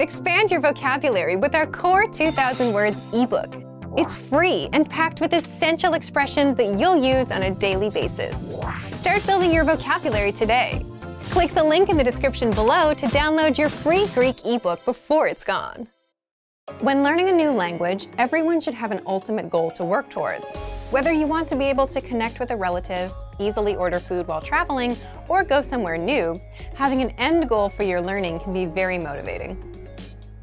Expand your vocabulary with our Core 2000 Words ebook. It's free and packed with essential expressions that you'll use on a daily basis. Start building your vocabulary today. Click the link in the description below to download your free Greek ebook before it's gone. When learning a new language, everyone should have an ultimate goal to work towards. Whether you want to be able to connect with a relative, easily order food while traveling, or go somewhere new, having an end goal for your learning can be very motivating.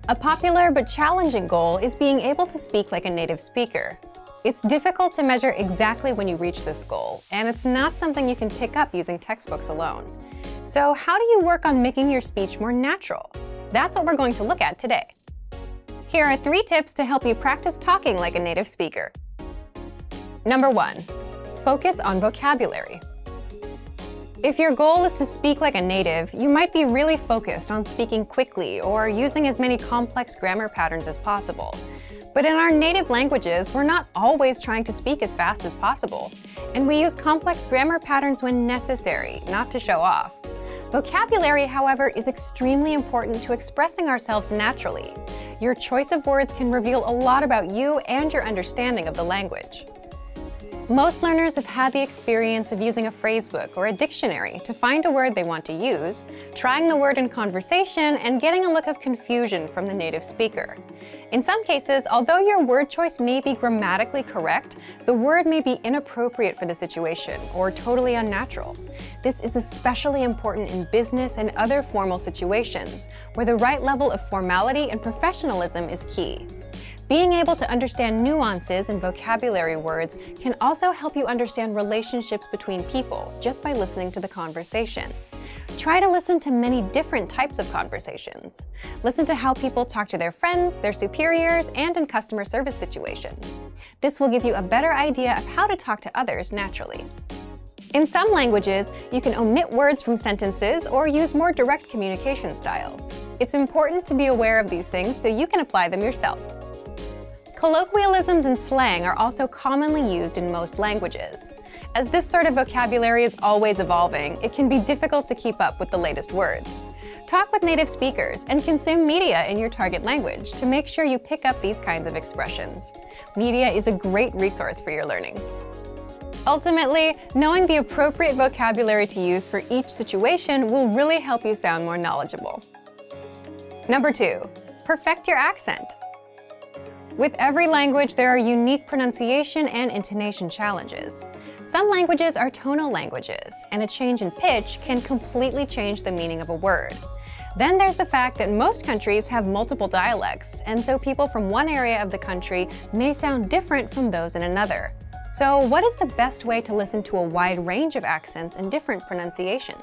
A popular but challenging goal is being able to speak like a native speaker. It's difficult to measure exactly when you reach this goal, and it's not something you can pick up using textbooks alone. So how do you work on making your speech more natural? That's what we're going to look at today. Here are three tips to help you practice talking like a native speaker. Number one, focus on vocabulary. If your goal is to speak like a native, you might be really focused on speaking quickly or using as many complex grammar patterns as possible. But in our native languages, we're not always trying to speak as fast as possible. And we use complex grammar patterns when necessary, not to show off. Vocabulary, however, is extremely important to expressing ourselves naturally. Your choice of words can reveal a lot about you and your understanding of the language. Most learners have had the experience of using a phrasebook or a dictionary to find a word they want to use, trying the word in conversation, and getting a look of confusion from the native speaker. In some cases, although your word choice may be grammatically correct, the word may be inappropriate for the situation or totally unnatural. This is especially important in business and other formal situations, where the right level of formality and professionalism is key. Being able to understand nuances and vocabulary words can also help you understand relationships between people just by listening to the conversation. Try to listen to many different types of conversations. Listen to how people talk to their friends, their superiors, and in customer service situations. This will give you a better idea of how to talk to others naturally. In some languages, you can omit words from sentences or use more direct communication styles. It's important to be aware of these things so you can apply them yourself. Colloquialisms and slang are also commonly used in most languages. As this sort of vocabulary is always evolving, it can be difficult to keep up with the latest words. Talk with native speakers and consume media in your target language to make sure you pick up these kinds of expressions. Media is a great resource for your learning. Ultimately, knowing the appropriate vocabulary to use for each situation will really help you sound more knowledgeable. Number two, perfect your accent. With every language, there are unique pronunciation and intonation challenges. Some languages are tonal languages, and a change in pitch can completely change the meaning of a word. Then there's the fact that most countries have multiple dialects, and so people from one area of the country may sound different from those in another. So what is the best way to listen to a wide range of accents and different pronunciations?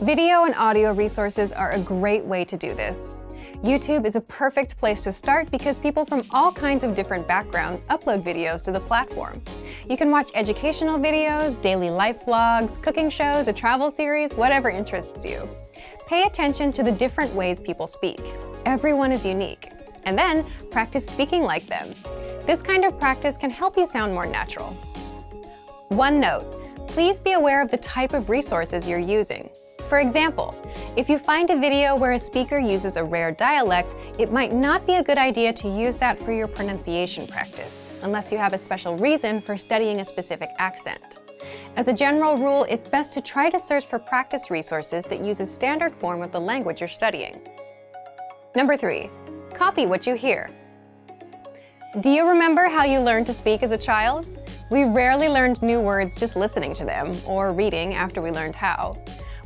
Video and audio resources are a great way to do this. YouTube is a perfect place to start because people from all kinds of different backgrounds upload videos to the platform. You can watch educational videos, daily life vlogs, cooking shows, a travel series, whatever interests you. Pay attention to the different ways people speak. Everyone is unique. And then practice speaking like them. This kind of practice can help you sound more natural. One note, please be aware of the type of resources you're using. For example, if you find a video where a speaker uses a rare dialect, it might not be a good idea to use that for your pronunciation practice, unless you have a special reason for studying a specific accent. As a general rule, it's best to try to search for practice resources that use a standard form of the language you're studying. Number three, copy what you hear. Do you remember how you learned to speak as a child? We rarely learned new words just listening to them, or reading after we learned how.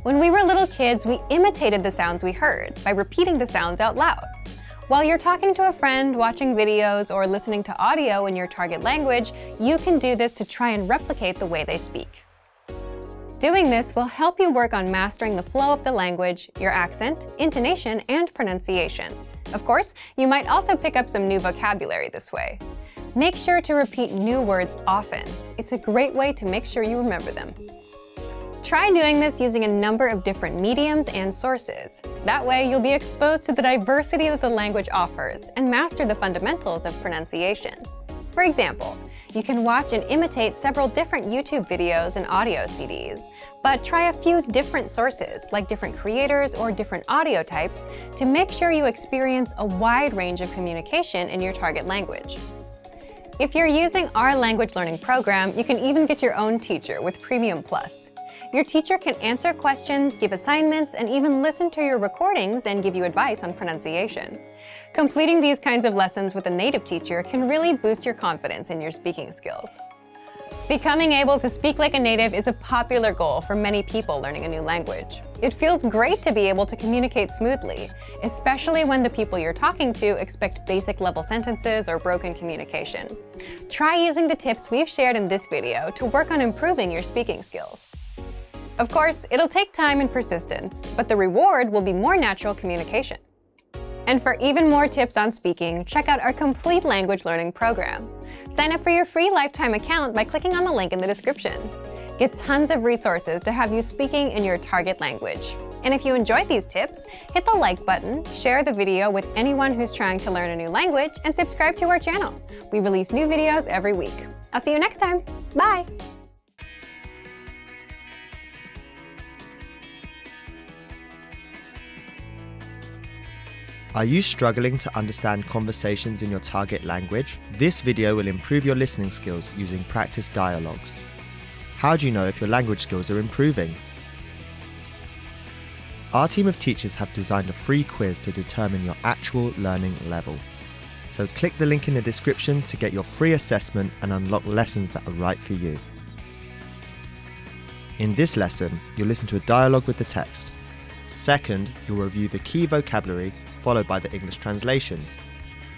When we were little kids, we imitated the sounds we heard by repeating the sounds out loud. While you're talking to a friend, watching videos, or listening to audio in your target language, you can do this to try and replicate the way they speak. Doing this will help you work on mastering the flow of the language, your accent, intonation, and pronunciation. Of course, you might also pick up some new vocabulary this way. Make sure to repeat new words often. It's a great way to make sure you remember them. Try doing this using a number of different mediums and sources. That way, you'll be exposed to the diversity that the language offers and master the fundamentals of pronunciation. For example, you can watch and imitate several different YouTube videos and audio CDs, but try a few different sources, like different creators or different audio types, to make sure you experience a wide range of communication in your target language. If you're using our language learning program, you can even get your own teacher with Premium Plus. Your teacher can answer questions, give assignments, and even listen to your recordings and give you advice on pronunciation. Completing these kinds of lessons with a native teacher can really boost your confidence in your speaking skills. Becoming able to speak like a native is a popular goal for many people learning a new language. It feels great to be able to communicate smoothly, especially when the people you're talking to expect basic level sentences or broken communication. Try using the tips we've shared in this video to work on improving your speaking skills. Of course, it'll take time and persistence, but the reward will be more natural communication. And for even more tips on speaking, check out our complete language learning program. Sign up for your free lifetime account by clicking on the link in the description. Get tons of resources to have you speaking in your target language. And if you enjoyed these tips, hit the like button, share the video with anyone who's trying to learn a new language, and subscribe to our channel. We release new videos every week. I'll see you next time. Bye! Are you struggling to understand conversations in your target language? This video will improve your listening skills using practice dialogues. How do you know if your language skills are improving? Our team of teachers have designed a free quiz to determine your actual learning level. So click the link in the description to get your free assessment and unlock lessons that are right for you. In this lesson, you'll listen to a dialogue with the text. Second, you'll review the key vocabulary followed by the English translations.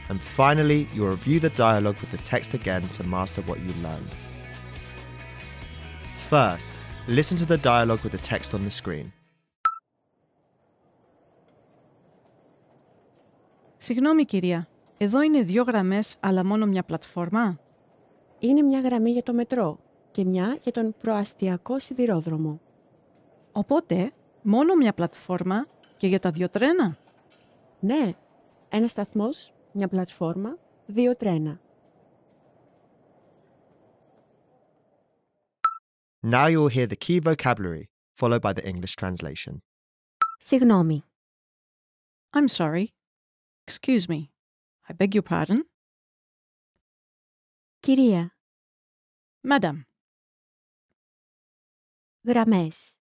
And finally, you'll review the dialogue with the text again to master what you learned. First, listen to the dialogue with the text on the screen. Συγγνώμη κυρία, εδώ είναι δύο γραμμές αλλά μόνο μια πλατφόρμα. Είναι μια γραμμή για το μετρό και μια για τον προαστιακό σιδηρόδρομο. Οπότε, μόνο μια πλατφόρμα και για τα δύο τρένα. Ναι, ένα σταθμός, μια πλατφόρμα, δύο τρένα. Now you'll hear the key vocabulary, followed by the English translation. Συγγνώμη. I'm sorry. Excuse me. I beg your pardon. Κυρία, Madam. γραμμές.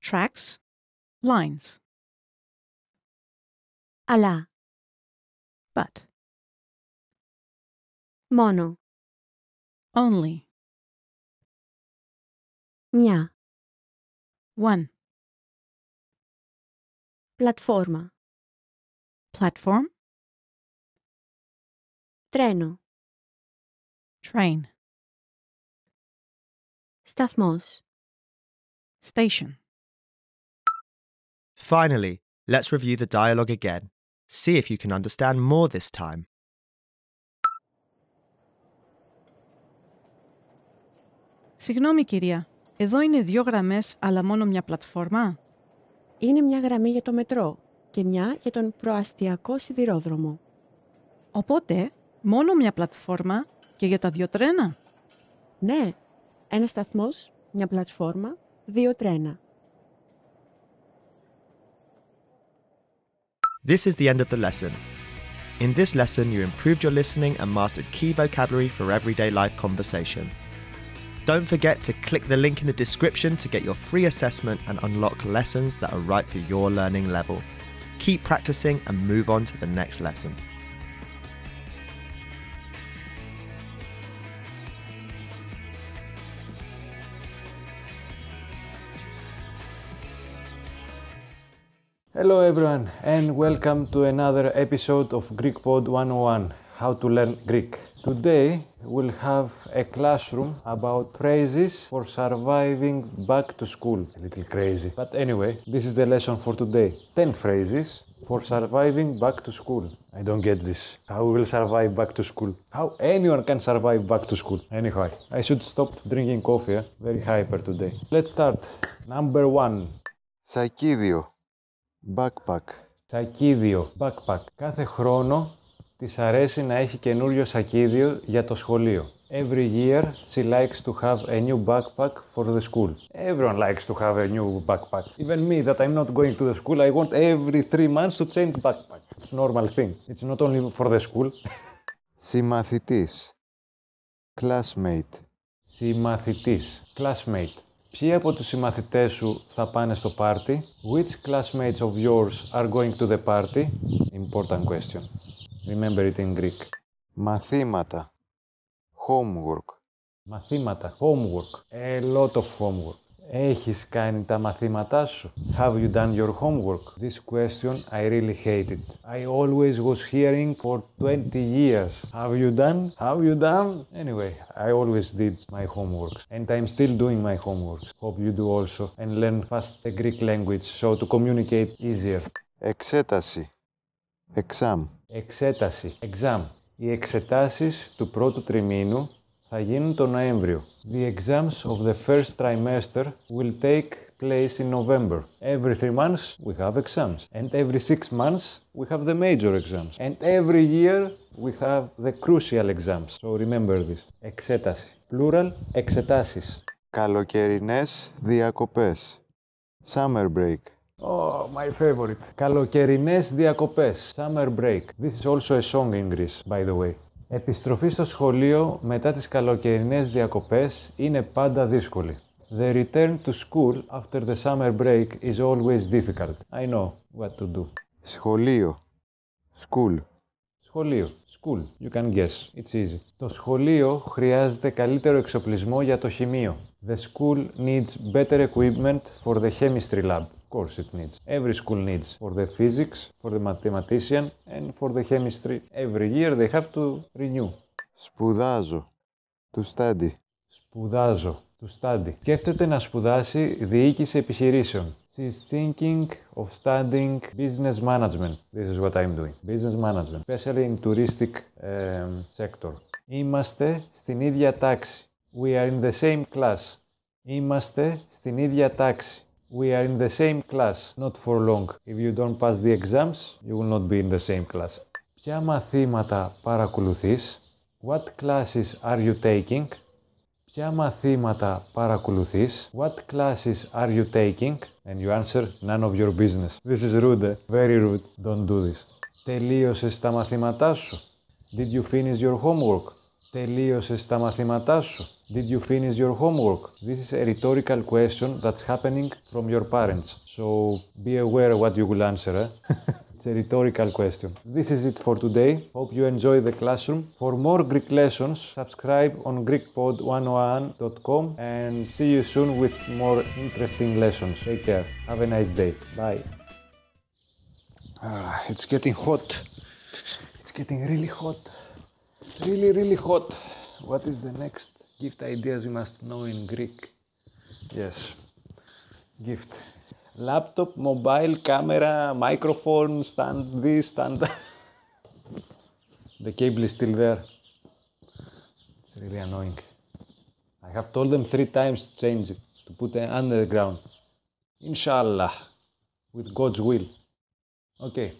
Tracks. Lines. Αλλά, But. μόνο, Only. μια, One. πλατφόρμα, Platform. τρένο, Train. σταθμός. Station. Finally, let's review the dialogue again. See if you can understand more this time. Συγγνώμη κυρία, εδώ είναι δύο γραμμές αλλά μόνο μια πλατφόρμα. Είναι μια γραμμή για το μετρό και μια για τον προαστιακό σιδηρόδρομο. Οπότε, μόνο μια πλατφόρμα και για τα δύο τρένα; Ναι, ένας σταθμός, μια πλατφόρμα, δύο τρένα. This is the end of the lesson. In this lesson, you improved your listening and mastered key vocabulary for everyday life conversation. Don't forget to click the link in the description to get your free assessment and unlock lessons that are right for your learning level. Keep practicing and move on to the next lesson. Hello everyone and welcome to another episode of Greek Pod 101 How to learn Greek. Today we'll have a classroom about phrases for surviving back to school. A little crazy. But anyway, this is the lesson for today. 10 phrases for surviving back to school. I don't get this. How will survive back to school? How anyone can survive back to school? Anyhow, I should stop drinking coffee. Eh? Very hyper today. Let's start. Number 1. Saikidio. Backpack. Σακίδιο, backpack. Κάθε χρόνο Της αρέσει να έχει καινούριο σακίδιο για το σχολείο. Every year she likes to have a new backpack for the school. Everyone likes to have a new backpack. Even me, that I'm not going to the school, I want every three months to change backpack. It's a normal thing. It's not only for the school. Συμμαθητής. Classmate. Συμμαθητής. Classmate. Ποιοι από τους συμμαθητές σου θα πάνε στο πάρτι? Which classmates of yours are going to the party? Important question. Remember it in Greek. Μαθήματα. Homework. Μαθήματα. Homework. A lot of homework. Έχεις κάνει τα μαθήματά σου? Have you done your homework? This question I really hate it. I always was hearing for 20 years. Have you done? Have you done? Anyway, I always did my homework. And I'm still doing my homework. Hope you do also. And learn fast the Greek language so to communicate easier. Εξέταση. Exam. Εξέταση. Exam. Οι εξετάσεις του πρώτου τριμήνου θα γίνουν το Νοέμβριο. The exams of the first trimester will take place in November. Every three months we have exams. And every six months we have the major exams. And every year we have the crucial exams. So remember this. Εξέταση. Plural, εξετάσεις. Καλοκαιρινές διακοπές. Summer break. Oh, my favorite. Καλοκαιρινές διακοπές. Summer break. This is also a song in Greece, by the way. Επιστροφή στο σχολείο μετά τις καλοκαιρινές διακοπές είναι πάντα δύσκολη. The return to school after the summer break is always difficult. I know what to do. Σχολείο. School. Σχολείο. School. You can guess. It's easy. Το σχολείο χρειάζεται καλύτερο εξοπλισμό για το χημείο. The school needs better equipment for the chemistry lab. Of course it needs. Every school needs for the physics, for the mathematician and for the chemistry. Every year they have to renew. Σπουδάζω. To study. Σπουδάζω. To study. Σκέφτεται να σπουδάσει διοίκηση επιχειρήσεων. She's thinking of studying business management. This is what I'm doing. Business management. Especially in touristic um, sector. Είμαστε στην ίδια τάξη. We are in the same class. Είμαστε στην ίδια τάξη. We are in the same class. Not for long. If you don't pass the exams, you will not be in the same class. Ποια μαθήματα παρακολουθείς? What classes are you taking? Ποια μαθήματα παρακολουθείς? What classes are you taking? And you answer, none of your business. This is rude, eh? very rude. Don't do this. Τελείωσες τα μαθήματά σου? Did you finish your homework? Τελείωσες τα μαθήματά σου? Did you finish your homework? This is a rhetorical question that's happening from your parents. So be aware what you will answer. Eh? it's a rhetorical question. This is it for today. Hope you enjoy the classroom. For more Greek lessons, subscribe on GreekPod101.com and see you soon with more interesting lessons. Take care. Have a nice day. Bye. Ah, it's getting hot. It's getting really hot. Really, really hot. What is the next gift ideas you must know in Greek? Yes, gift. Laptop, mobile, camera, microphone, stand this, stand that. the cable is still there. It's really annoying. I have told them three times to change it, to put it under the ground. Inshallah, with God's will. Okay.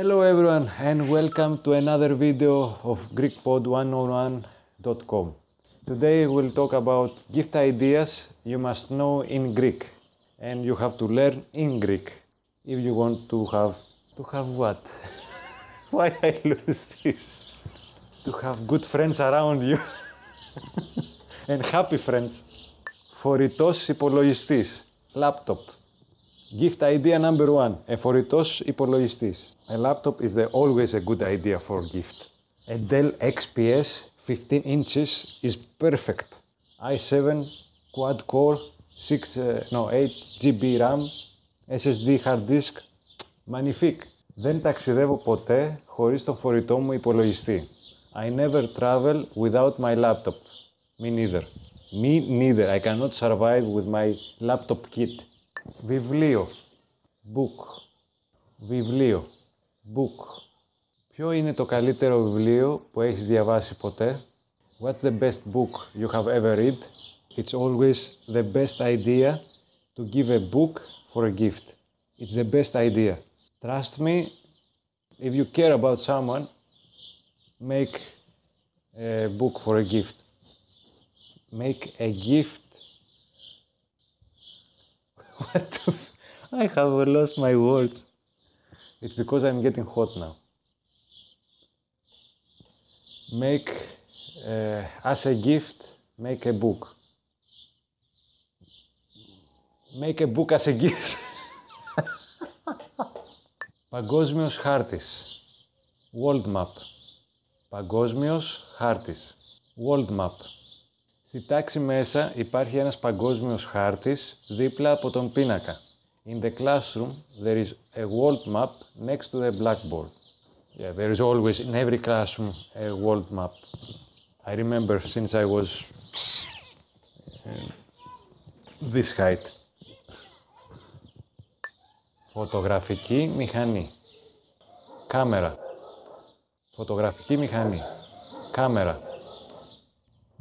Hello everyone and welcome to another video of GreekPod101.com. Today we'll talk about gift ideas you must know in Greek and you have to learn in Greek if you want to have to have what? Why I lose this? To have good friends around you and happy friends. Φορητός υπολογιστής, laptop. Gift idea number one, εφορητός υπολογιστής. A laptop is the, always a good idea for gift. A Dell XPS 15 inches is perfect. i7 quad core, 6, uh, no, 8 GB RAM, SSD hard disk, magnifique. Δεν ταξιδεύω ποτέ χωρίς τον φορητό μου υπολογιστή. I never travel without my laptop. Me neither. Me neither. I cannot survive with my laptop kit. Βιβλίο. Book. Βιβλίο. Book. Ποιο είναι το καλύτερο βιβλίο που έχεις διαβάσει ποτέ? What's the best book you have ever read? It's always the best idea to give a book for a gift. It's the best idea. Trust me, if you care about someone, make a book for a gift. Make a gift. What? the f- I have lost my words. It's because I'm getting hot now. Make uh, as a gift, make a book. Make a book as a gift. Παγκόσμιος χάρτης. World map. Παγκόσμιος χάρτης. World map. Στη τάξη μέσα υπάρχει ένας παγκόσμιος χάρτης δίπλα από τον πίνακα. In the classroom there is a world map next to the blackboard. Yeah, there is always in every classroom a world map. I remember since I was uh, this height. Φωτογραφική μηχανή. Κάμερα. Φωτογραφική μηχανή. Κάμερα.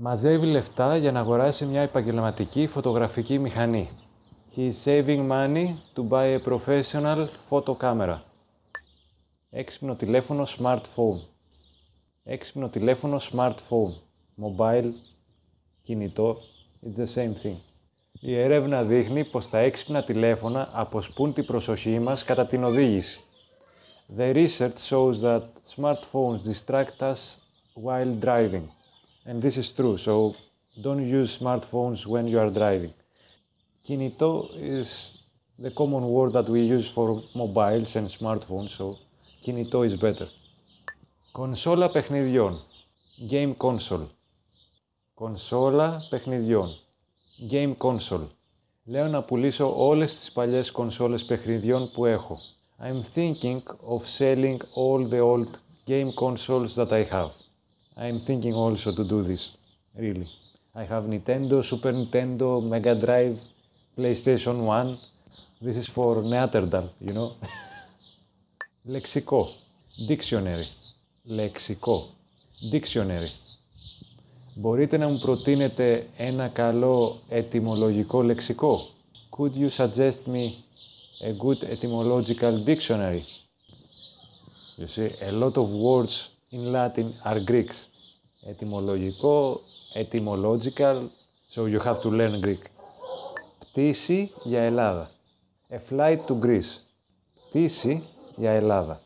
Μαζεύει λεφτά για να αγοράσει μια επαγγελματική φωτογραφική μηχανή. He is saving money to buy a professional photo camera. Έξυπνο τηλέφωνο smartphone. Έξυπνο τηλέφωνο smartphone. Mobile, κινητό, it's the same thing. Η έρευνα δείχνει πως τα έξυπνα τηλέφωνα αποσπούν την προσοχή μας κατά την οδήγηση. The research shows that smartphones distract us while driving. And this is true, so don't use smartphones when you are driving. Κινητό is the common word that we use for mobiles and smartphones, so κινητό is better. Κονσόλα παιχνιδιών. Game console. Κονσόλα παιχνιδιών. Game console. Λέω να πουλήσω όλες τις παλιές κονσόλες παιχνιδιών που έχω. I'm thinking of selling all the old game consoles that I have. I'm thinking also to do this, really. I have Nintendo, Super Nintendo, Mega Drive, PlayStation 1. This is for Neanderthal, you know. Λεξικό. Dictionary. Λεξικό. Dictionary. Μπορείτε να μου προτείνετε ένα καλό ετυμολογικό λεξικό. Could you suggest me a good etymological dictionary? You see, a lot of words in Latin are Greeks. Ετυμολογικό, etymological, so you have to learn Greek. Πτήση για Ελλάδα. A flight to Greece. Πτήση για Ελλάδα.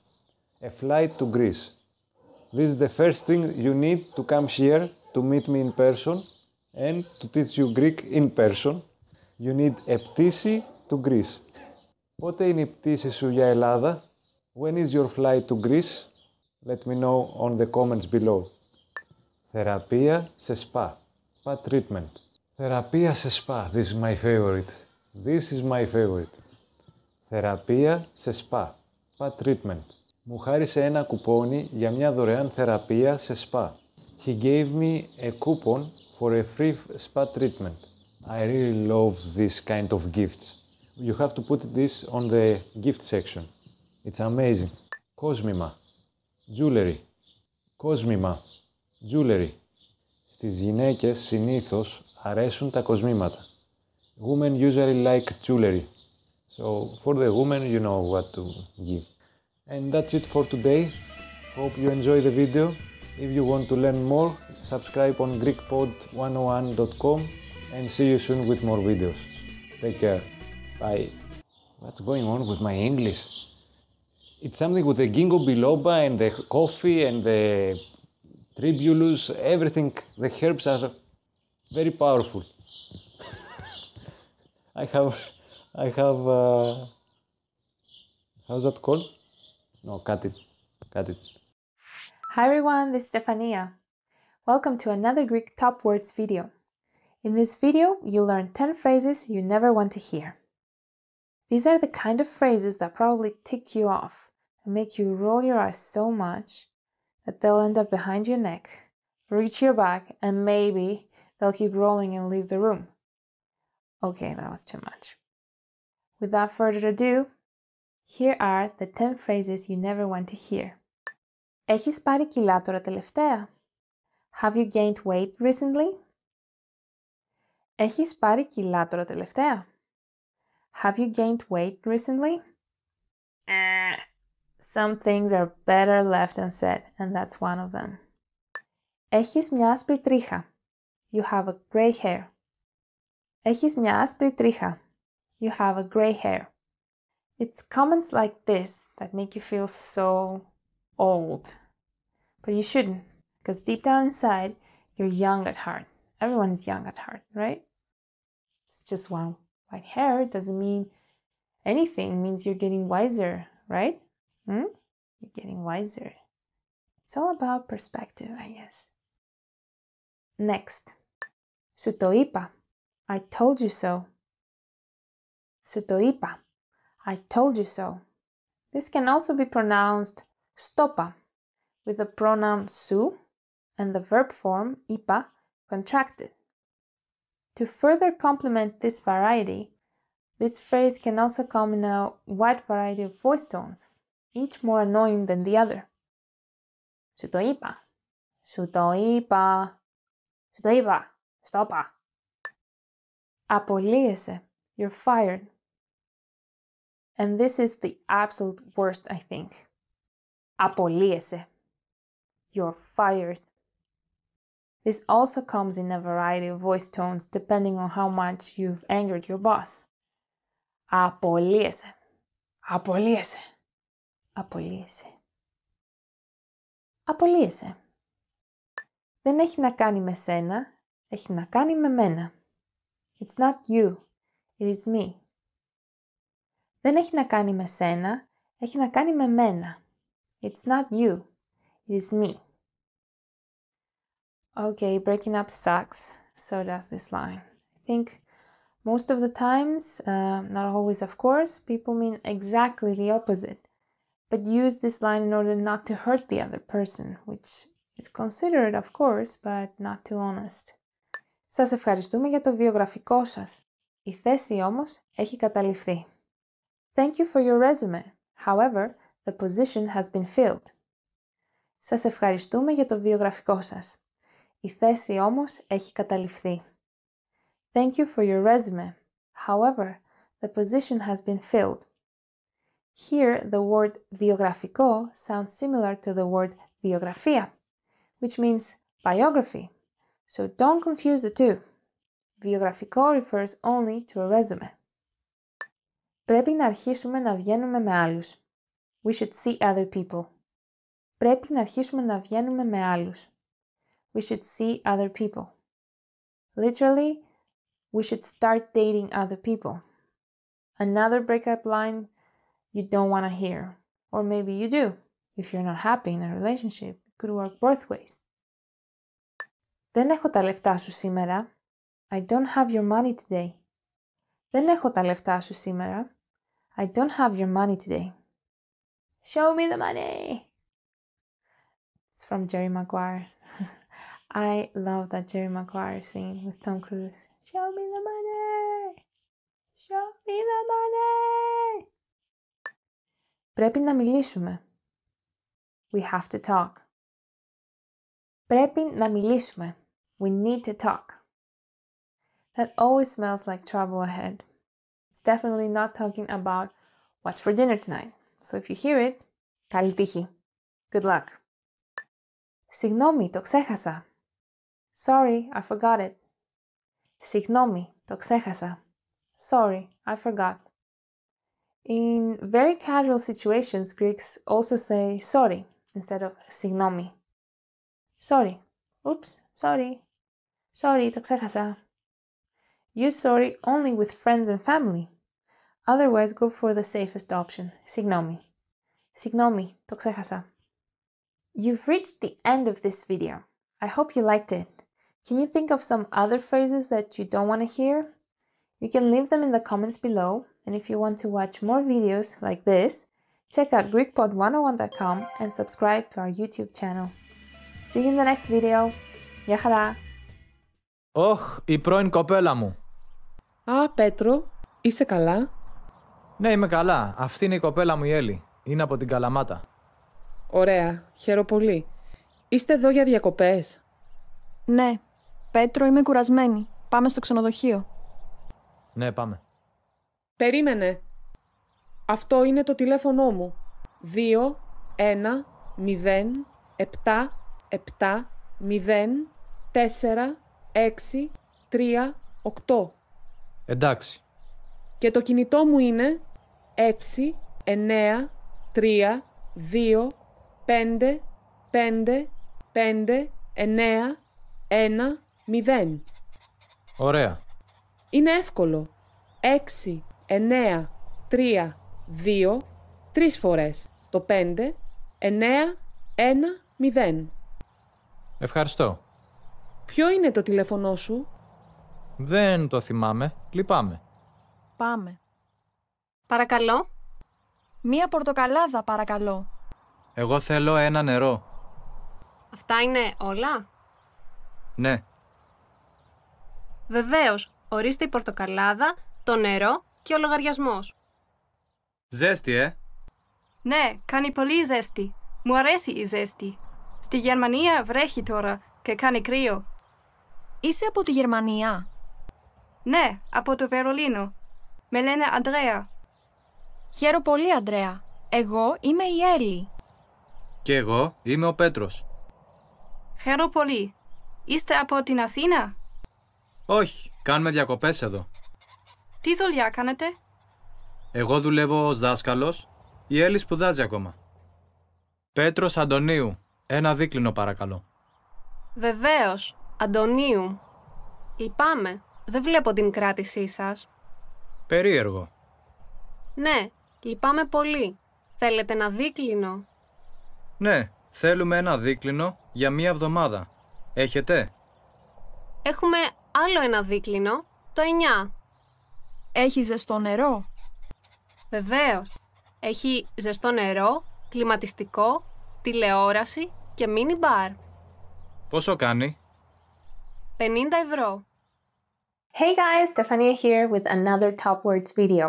A flight to Greece. This is the first thing you need to come here to meet me in person and to teach you Greek in person. You need a πτήση to Greece. Πότε είναι η πτήση σου για Ελλάδα? When is your flight to Greece? Let me know on the comments below. Θεραπεία σε σπα. Spa treatment. Θεραπεία σε σπα. This is my favorite. This is my favorite. Θεραπεία σε σπα. Spa treatment. Μου χάρισε ένα κουπόνι για μια δωρεάν θεραπεία σε σπα. He gave me a coupon for a free spa treatment. I really love this kind of gifts. You have to put this on the gift section. It's amazing. Κόσμημα. Jewelry. Κόσμημα. Jewelry. Στις γυναίκες συνήθως αρέσουν τα κοσμήματα. Women usually like jewelry. So for the women you know what to give. And that's it for today. Hope you enjoy the video. If you want to learn more, subscribe on greekpod101.com and see you soon with more videos. Take care. Bye. What's going on with my English? It's something with the ginkgo biloba and the coffee and the tribulus, everything. The herbs are very powerful. I have, I have, uh, how's that called? No, cut it, cut it. Hi everyone, this is Stefania. Welcome to another Greek top words video. In this video, you'll learn 10 phrases you never want to hear. These are the kind of phrases that probably tick you off and make you roll your eyes so much that they'll end up behind your neck, reach your back, and maybe they'll keep rolling and leave the room. Okay, that was too much. Without further ado, here are the 10 phrases you never want to hear. Έχεις πάρει κιλά τώρα τελευταία? Have you gained weight recently? Έχεις πάρει κιλά τώρα τελευταία? Have you gained weight recently? some things are better left unsaid, and that's one of them. Έχεις μια άσπρη τρίχα. You have a gray hair. Έχεις μια άσπρη τρίχα. You have a gray hair. It's comments like this that make you feel so old. But you shouldn't, because deep down inside, you're young at heart. Everyone is young at heart, right? It's just one white hair it doesn't mean anything. It means you're getting wiser, right? Hmm? You're getting wiser. It's all about perspective, I guess. Next, Sutoipa. I told you so. Sutoipa. I told you so. This can also be pronounced stopa, with the pronoun su and the verb form ipa contracted. To further complement this variety, this phrase can also come in a wide variety of voice tones, each more annoying than the other. Σου το είπα. Σου το είπα. Σου το είπα. Στόπα. Απολύεσαι. You're fired. And this is the absolute worst, I think. Απολύεσαι. You're fired. This also comes in a variety of voice tones depending on how much you've angered your boss. Απολύεσαι. Απολύεσαι. Απολύεσαι. Απολύεσαι. Δεν έχει να κάνει με σένα, έχει να κάνει με μένα. It's not you, it is me. Δεν έχει να κάνει με σένα, έχει να κάνει με μένα. It's not you, it is me. Okay, breaking up sucks. So does this line. I think most of the times, uh, not always of course, people mean exactly the opposite, but use this line in order not to hurt the other person, which is considered of course, but not too honest. Σας ευχαριστούμε για το βιογραφικό σας. Η θέση όμως έχει καταληφθεί. Thank you for your resume. However, the position has been filled. Σας ευχαριστούμε για το βιογραφικό σας. Η θέση όμως έχει καταληφθεί. Thank you for your resume. However, the position has been filled. Here, the word βιογραφικό sounds similar to the word βιογραφία, which means biography. So don't confuse the two. Βιογραφικό refers only to a resume. Πρέπει να αρχίσουμε να βγαίνουμε με άλλους. We should see other people. Πρέπει να αρχίσουμε να βγαίνουμε με άλλους. We should see other people. Literally, we should start dating other people. Another breakup line you don't want to hear. Or maybe you do. If you're not happy in a relationship, it could work both ways. Δεν έχω τα λεφτά σου σήμερα. I don't have your money today. Δεν έχω τα λεφτά σου σήμερα. I don't have your money today. Show me the money. It's from Jerry Maguire. I love that Jerry Maguire scene with Tom Cruise. Show me the money. Show me the money. Πρέπει να μιλήσουμε. We have to talk. Πρέπει να μιλήσουμε. We need to talk. That always smells like trouble ahead. It's definitely not talking about what's for dinner tonight. So if you hear it, καλή τύχη. Good luck. Συγγνώμη, το ξέχασα. Sorry, I forgot it. Συγγνώμη, το ξέχασα. Sorry, I forgot. In very casual situations, Greeks also say sorry instead of συγγνώμη. Sorry. Oops, sorry. Sorry, το ξέχασα. Use sorry only with friends and family. Otherwise, go for the safest option. Συγγνώμη. Συγγνώμη, το ξέχασα. You've reached the end of this video. I hope you liked it. Can you think of some other phrases that you don't want to hear? You can leave them in the comments below, and if you want to watch more videos like this, check out GreekPod101.com and subscribe to our YouTube channel. See you in the next video. Γεια χαρά! Όχ, η πρώην κοπέλα μου. Α, Πέτρο, είσαι καλά; Ναι, είμαι καλά. Αυτή είναι η κοπέλα μου η Έλλη. Είναι από την Καλαμάτα. Ωραία, χαίρομαι πολύ. Είστε εδώ για διακοπές; Ναι. Πέτρο, είμαι κουρασμένη. Πάμε στο ξενοδοχείο. Ναι, πάμε. Περίμενε. Αυτό είναι το τηλέφωνό μου. 2, 1, 0, 7, 7, 0, 4, 6, 3, 8. Εντάξει. Και το κινητό μου είναι 6, 9, 3, 2, 5, 5, 5, 9, 1, 0. Ωραία. Είναι εύκολο. 6, 9, 3, 2, τρεις φορές. Το 5, 9, 1, 0. Ευχαριστώ. Ποιο είναι το τηλέφωνό σου; Δεν το θυμάμαι. Λυπάμαι. Πάμε. Παρακαλώ. Μία πορτοκαλάδα, παρακαλώ. Εγώ θέλω ένα νερό. Αυτά είναι όλα; Ναι. Βεβαίως. Ορίστε η πορτοκαλάδα, το νερό και ο λογαριασμός. Ζέστη, ε. Ναι, κάνει πολύ ζέστη. Μου αρέσει η ζέστη. Στη Γερμανία βρέχει τώρα και κάνει κρύο. Είσαι από τη Γερμανία; Ναι, από το Βερολίνο. Με λένε Αντρέα. Χαίρο πολύ, Αντρέα. Εγώ είμαι η Έλλη. Και εγώ είμαι ο Πέτρος. Χαίρο πολύ. Είστε από την Αθήνα; Όχι, κάνουμε διακοπές εδώ. Τι δουλειά κάνετε; Εγώ δουλεύω ως δάσκαλος. Η Έλλης σπουδάζει ακόμα. Πέτρος Αντωνίου. Ένα δίκλινο παρακαλώ. Βεβαίως. Αντωνίου. Λυπάμαι. Δεν βλέπω την κράτησή σας. Περίεργο. Ναι, λυπάμαι πολύ. Θέλετε ένα δίκλινο; Ναι, θέλουμε ένα δίκλινο για μία εβδομάδα. Έχετε; Έχουμε άλλο ένα δίκλινο, το 9. Έχει ζεστό νερό; Βεβαίως. Έχει ζεστό νερό, κλιματιστικό, τηλεόραση και μίνι μπαρ. Πόσο κάνει; 50 ευρώ. Hey guys, Stefania here with another Top Words video.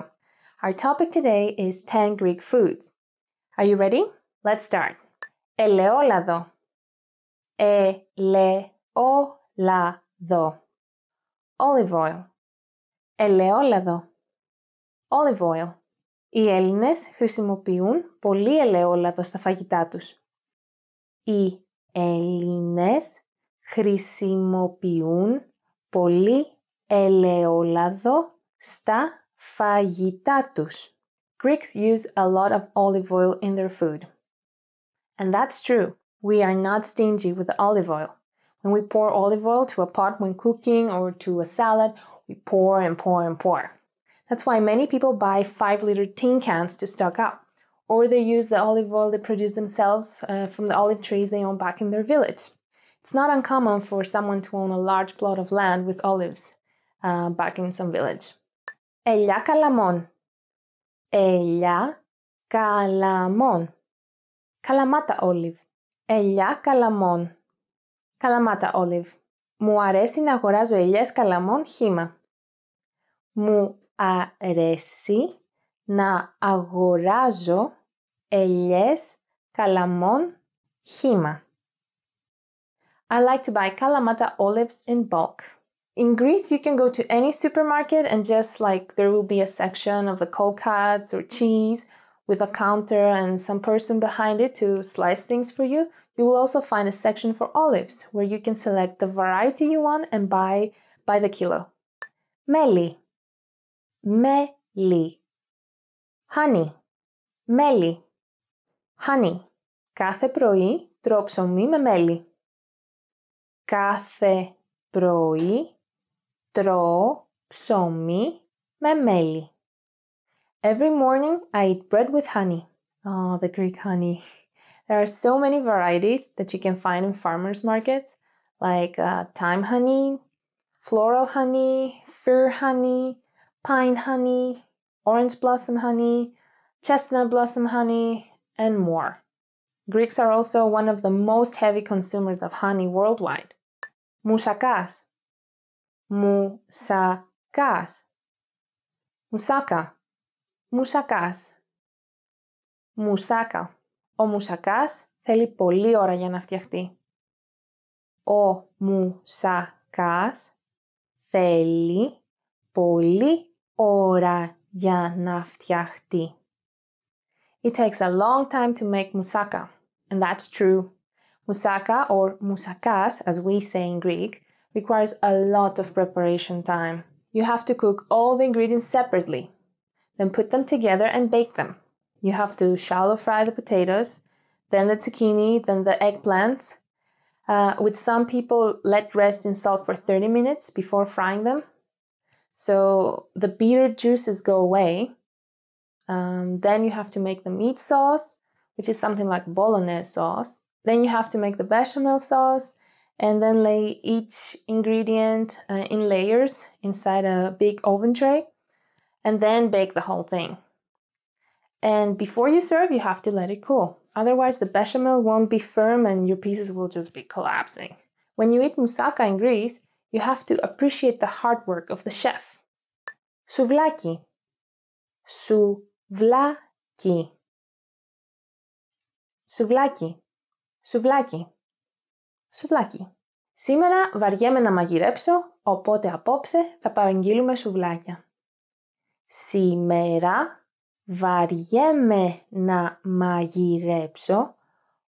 Our topic today is 10 Greek foods. Are you ready? Let's start. Ελαιόλαδο. Ελαιόλαδο. Olive oil. Ελαιόλαδο. Olive oil. Οι Έλληνες χρησιμοποιούν πολύ ελαιόλαδο στα φαγητά τους. Οι Έλληνες χρησιμοποιούν πολύ ελαιόλαδο στα φαγητά τους. Greeks use a lot of olive oil in their food. And that's true. We are not stingy with olive oil. When we pour olive oil to a pot when cooking or to a salad, We pour and pour and pour. That's why many people buy 5 liter tin cans to stock up, or they use the olive oil they produce themselves uh, from the olive trees they own back in their village. It's not uncommon for someone to own a large plot of land with olives uh, back in some village. Ella calamon. Ella calamon. Kalamata olive. Ella calamon. Kalamata olive. Μου αρέσει να αγοράζω ελιές καλαμών χύμα. Μου αρέσει να αγοράζω ελιές καλαμών χύμα. I like to buy Kalamata olives in bulk. In Greece, you can go to any supermarket and just like there will be a section of the cold cuts or cheese with a counter and some person behind it to slice things for you. You will also find a section for olives where you can select the variety you want and buy by the kilo. Meli. Meli. Honey. Μέλι. Honey. Κάθε πρωί τρώω ψωμί με μέλι. Κάθε πρωί τρώω ψωμί με μέλι. Every morning I eat bread with honey. Oh, the Greek honey. There are so many varieties that you can find in farmers markets, like uh, thyme honey, floral honey, fir honey, pine honey, orange blossom honey, chestnut blossom honey, and more. Greeks are also one of the most heavy consumers of honey worldwide. Musakas. Musakas. Musaka. Musakas. Musaka. Ο μουσακάς θέλει πολλή ώρα για να φτιαχτεί. Ο μουσακάς θέλει πολλή ώρα για να φτιαχτεί. It takes a long time to make moussaka, and that's true. Moussaka, or moussakas as we say in Greek, requires a lot of preparation time. You have to cook all the ingredients separately, then put them together and bake them. You have to shallow fry the potatoes, then the zucchini, then the eggplant. Uh, with some people, let rest in salt for 30 minutes before frying them. So the bitter juices go away. Um, then you have to make the meat sauce, which is something like bolognese sauce. Then you have to make the bechamel sauce and then lay each ingredient uh, in layers inside a big oven tray and then bake the whole thing. And before you serve, you have to let it cool. Otherwise, the bechamel won't be firm and your pieces will just be collapsing. When you eat moussaka in Greece, you have to appreciate the hard work of the chef. Souvlaki. Souvlaki. Souvlaki. Σουβλάκι. Σουβλάκι. Σήμερα βαριέμαι να μαγειρέψω, οπότε απόψε θα παραγγείλουμε σουβλάκια. Σήμερα βαριέμαι να μαγειρέψω,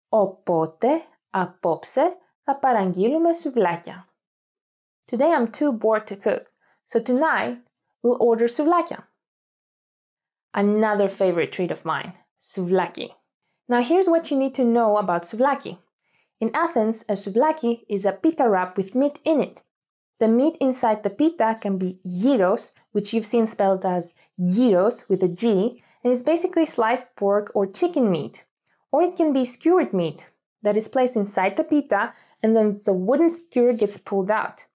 οπότε απόψε θα παραγγείλουμε σουβλάκια. Today I'm too bored to cook, so tonight we'll order souvlakia. Another favorite treat of mine, souvlaki. Now here's what you need to know about souvlaki. In Athens, a souvlaki is a pita wrap with meat in it. The meat inside the pita can be gyros, which you've seen spelled as gyros with a G, and is basically sliced pork or chicken meat. Or it can be skewered meat that is placed inside the pita and then the wooden skewer gets pulled out.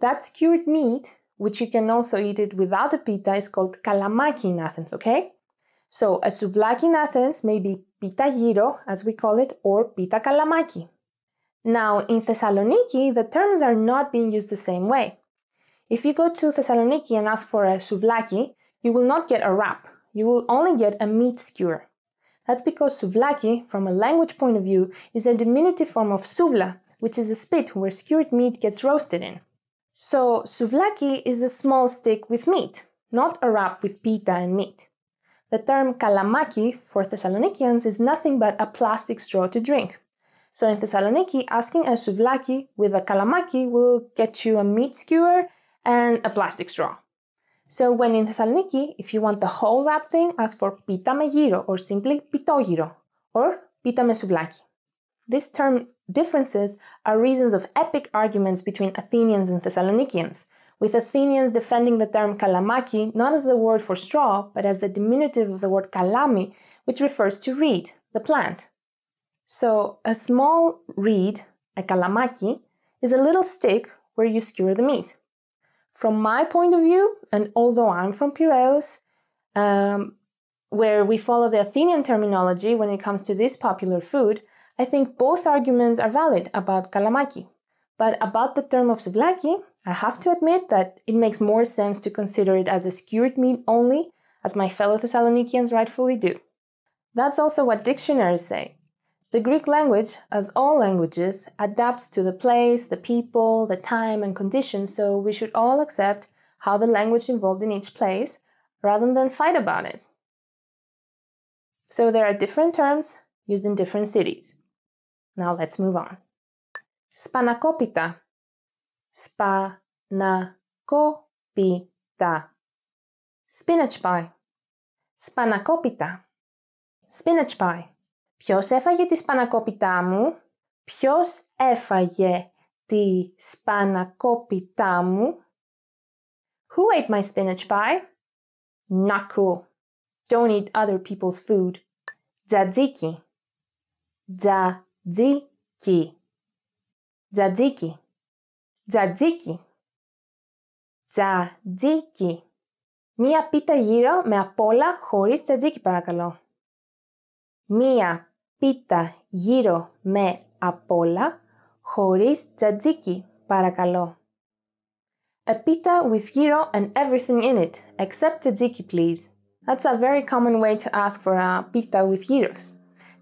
That skewered meat, which you can also eat it without a pita, is called kalamaki in Athens, okay? So a souvlaki in Athens may be pita gyro, as we call it, or pita kalamaki. Now, in Thessaloniki, the terms are not being used the same way. If you go to Thessaloniki and ask for a souvlaki, you will not get a wrap. You will only get a meat skewer. That's because souvlaki, from a language point of view, is a diminutive form of souvla, which is a spit where skewered meat gets roasted in. So, souvlaki is a small stick with meat, not a wrap with pita and meat. The term kalamaki for Thessalonikians is nothing but a plastic straw to drink. So in Thessaloniki, asking a souvlaki with a kalamaki will get you a meat skewer and a plastic straw. So when in Thessaloniki, if you want the whole wrap thing, ask for pita me gyro or simply pitogiro or pita me souvlaki. This term differences are reasons of epic arguments between Athenians and Thessalonikians, with Athenians defending the term kalamaki not as the word for straw, but as the diminutive of the word kalami, which refers to reed, the plant. So, a small reed, a kalamaki, is a little stick where you skewer the meat. From my point of view, and although I'm from Piraeus, um, where we follow the Athenian terminology when it comes to this popular food, I think both arguments are valid about kalamaki. But about the term of souvlaki, I have to admit that it makes more sense to consider it as a skewered meat only, as my fellow Thessalonikians rightfully do. That's also what dictionaries say. The Greek language, as all languages, adapts to the place, the people, the time, and conditions, so we should all accept how the language evolved in each place rather than fight about it. So there are different terms used in different cities. Now let's move on. Spanakopita. Spanakopita. Spinach pie. Spanakopita. Spinach pie. Ποιος έφαγε τη σπανακόπιτά μου; Ποιος έφαγε τη σπανακόπιτά μου; Who ate my spinach pie? Not cool. Don't eat other people's food. Τζατζίκι. Τζατζίκι. Τζατζίκι. Τζατζίκι. Τζατζίκι. Μία πίτα γύρω με απ' όλα χωρίς τζατζίκι παρακαλώ. Μία πίτα γύρω με απ' όλα χωρίς τζατζίκι παρακαλώ. A pita with gyro and everything in it, except tzatziki please. That's a very common way to ask for a pita with gyros.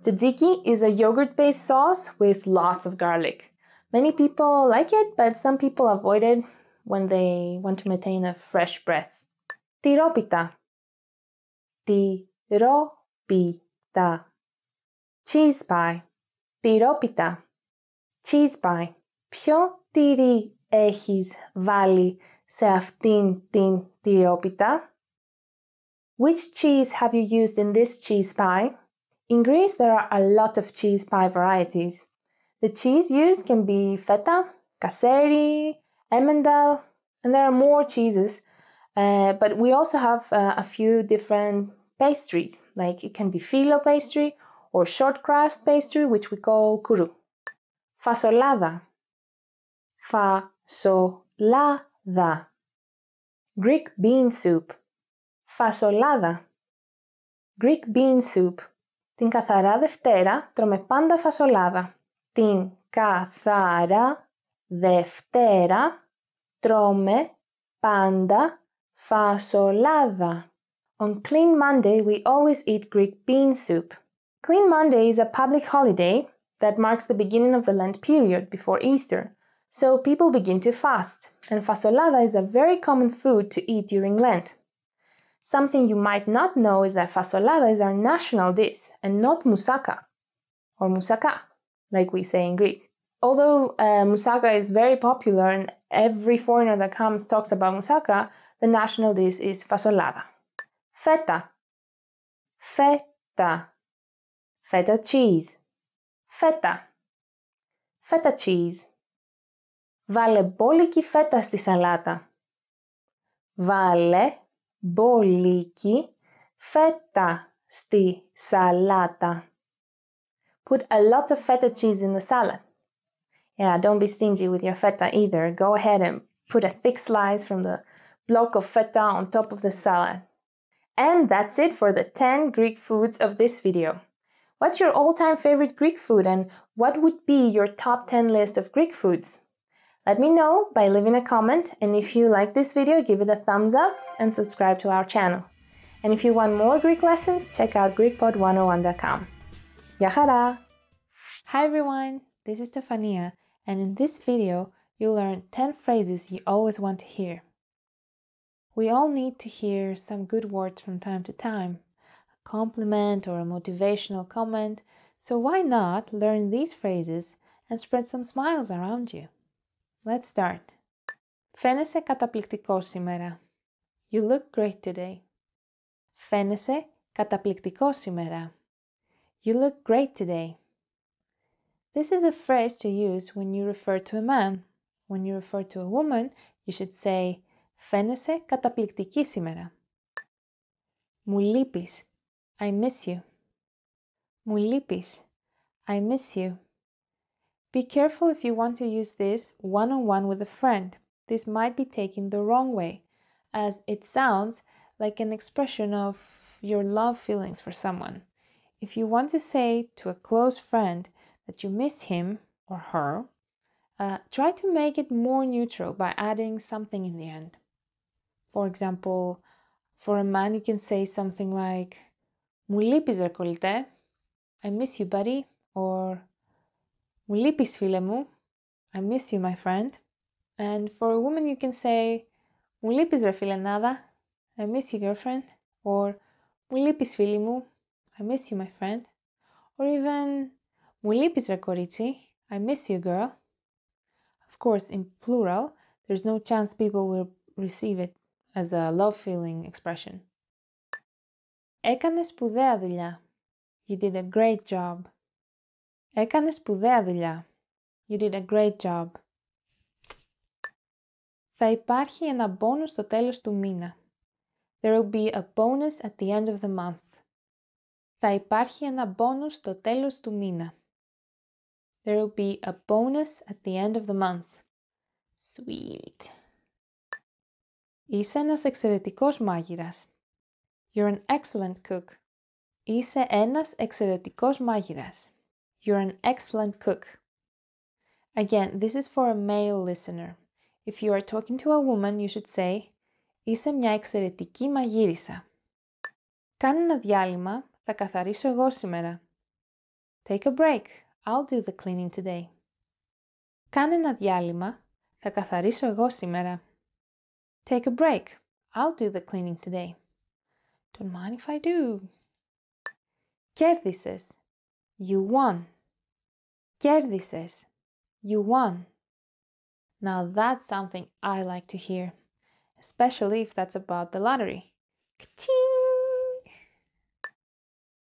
Tzatziki is a yogurt-based sauce with lots of garlic. Many people like it, but some people avoid it when they want to maintain a fresh breath. Tiropita. Tiropita. φέτα. Cheese pie. Τυρόπιτα. Cheese pie. Ποιο τυρί έχεις βάλει σε αυτήν την τυρόπιτα? Which cheese have you used in this cheese pie? In Greece, there are a lot of cheese pie varieties. The cheese used can be feta, kasseri, emmental, and there are more cheeses. Uh, but we also have uh, a few different pastries, like it can be filo pastry or short crust pastry, which we call kuru. Fasolada. Fasolada. Greek bean soup. Φασολάδα. Greek bean soup. Την καθαρά Δευτέρα τρώμε πάντα φασολάδα. Την καθαρά Δευτέρα τρώμε πάντα φασολάδα. On Clean Monday we always eat Greek bean soup. Clean Monday is a public holiday that marks the beginning of the Lent period before Easter, so people begin to fast, and fasolada is a very common food to eat during Lent. Something you might not know is that fasolada is our national dish and not moussaka or moussaka, like we say in Greek. Although uh, moussaka is very popular and every foreigner that comes talks about moussaka, the national dish is fasolada. Feta. Feta Feta cheese. Feta. Feta cheese. Βάλε μπόλικη φέτα στη σαλάτα. Βάλε μπολίκι φέτα στη σαλάτα. Put a lot of feta cheese in the salad. Yeah, don't be stingy with your feta either. Go ahead and put a thick slice from the block of feta on top of the salad. And that's it for the 10 Greek foods of this video. What's your all-time favorite Greek food and what would be your top 10 list of Greek foods? Let me know by leaving a comment and if you like this video, give it a thumbs up and subscribe to our channel. And if you want more Greek lessons, check out GreekPod101.com. Yahara! Hi everyone, this is Stefania and in this video you'll learn 10 phrases you always want to hear. We all need to hear some good words from time to time, compliment or a motivational comment, so why not learn these phrases and spread some smiles around you? Let's start. Φαίνεσαι καταπληκτικό σήμερα. You look great today. Φαίνεσαι καταπληκτικό σήμερα. You look great today. This is a phrase to use when you refer to a man. When you refer to a woman, you should say Φαίνεσαι καταπληκτική σήμερα. Μου λείπεις. I miss you. Μου λείπεις. I miss you. Be careful if you want to use this one on one with a friend. This might be taken the wrong way, as it sounds like an expression of your love feelings for someone. If you want to say to a close friend that you miss him or her, uh, try to make it more neutral by adding something in the end. For example, for a man, you can say something like, Μου λείπεις ρε κολλητέ, I miss you buddy, or Μου λείπεις φίλε μου. I miss you my friend. And for a woman you can say Μου λείπεις ρε φιλενάδα. I miss you girlfriend. Or Μου λείπεις φίλη μου. I miss you my friend. Or even Μου λείπεις ρε κορίτσι. I miss you girl. Of course, in plural, there's no chance people will receive it as a love feeling expression. Έκανε σπουδαία δουλειά. You did a great job. Έκανε σπουδαία δουλειά. You did a great job. Θα υπάρχει ένα bonus στο τέλος του μήνα. There will be a bonus at the end of the month. Θα υπάρχει ένα bonus στο τέλος του μήνα. There will be a bonus at the end of the month. Sweet. Είσαι ένας εξαιρετικός μάγειρας. You're an excellent cook. Είσαι ένας εξαιρετικός μάγειρας. You're an excellent cook. Again, this is for a male listener. If you are talking to a woman, you should say Είσαι μια εξαιρετική μαγείρισα. Κάνε ένα διάλειμμα, θα καθαρίσω εγώ σήμερα. Take a break, I'll do the cleaning today. Κάνε ένα διάλειμμα, θα καθαρίσω εγώ σήμερα. Take a break, I'll do the cleaning today. Don't mind if I do. Κέρδισες. You won. Κέρδισες. You won. Now that's something I like to hear, especially if that's about the lottery. Kching!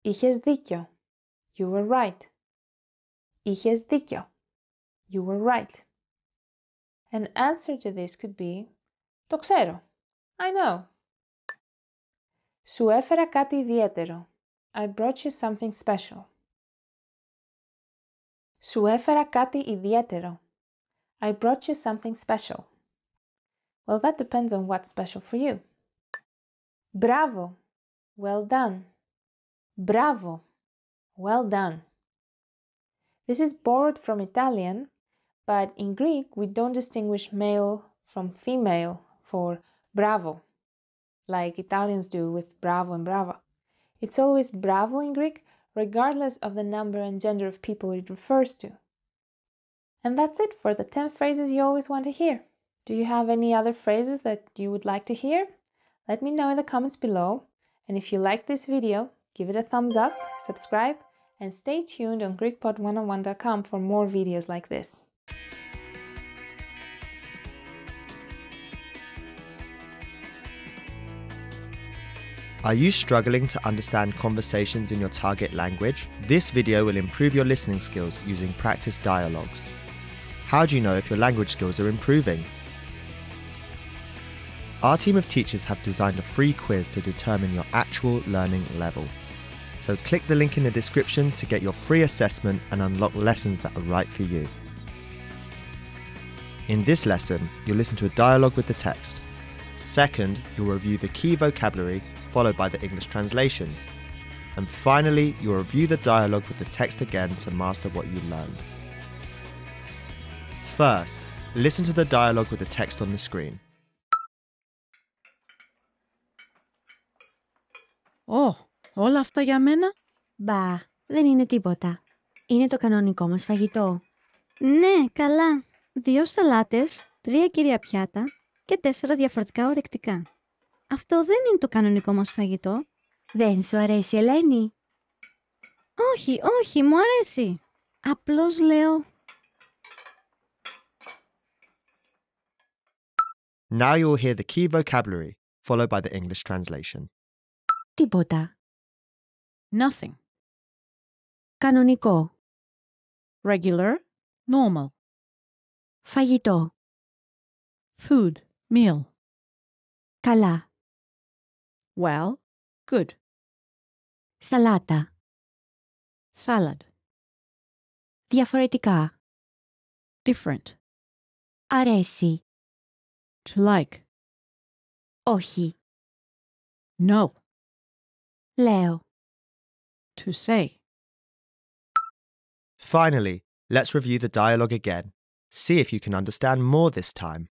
Είχες δίκιο. You were right. Είχες δίκιο. You were right. An answer to this could be Το ξέρω. I know. Σου έφερα κάτι ιδιαίτερο. I brought you something special. Σου έφερα κάτι ιδιαίτερο. I brought you something special. Well, that depends on what's special for you. Bravo. Well done. Bravo. Well done. This is borrowed from Italian, but in Greek we don't distinguish male from female for bravo, like Italians do with bravo and brava. It's always bravo in Greek, regardless of the number and gender of people it refers to. And that's it for the 10 phrases you always want to hear. Do you have any other phrases that you would like to hear? Let me know in the comments below. And if you like this video, give it a thumbs up, subscribe, and stay tuned on GreekPod101.com for more videos like this. Are you struggling to understand conversations in your target language? This video will improve your listening skills using practice dialogues. How do you know if your language skills are improving? Our team of teachers have designed a free quiz to determine your actual learning level. So click the link in the description to get your free assessment and unlock lessons that are right for you. In this lesson, you'll listen to a dialogue with the text. Second, you'll review the key vocabulary followed by the English translations. And finally, you'll review the dialogue with the text again to master what you learned. First, listen to the dialogue with the text on the screen. Ω, όλα αυτά για μένα. Μπα, δεν είναι τίποτα. Είναι το κανονικό μας φαγητό. Ναι, καλά. Δύο σαλάτες, τρία κυρία πιάτα και τέσσερα διαφορετικά ορεκτικά. Αυτό δεν είναι το κανονικό μας φαγητό. Δεν σου αρέσει, Ελένη; Όχι, όχι, μου αρέσει. Απλώς λέω... Now you'll hear the key vocabulary, followed by the English translation. Τίποτα. Nothing. Κανονικό. Regular, normal. Φαγητό. Food, meal. Καλά. Well, good. Σαλάτα. Salad, Διαφορετικά. different. Αρέσει. To like. Όχι. No. Λέω. To say. Finally, let's review the dialogue again. See if you can understand more this time.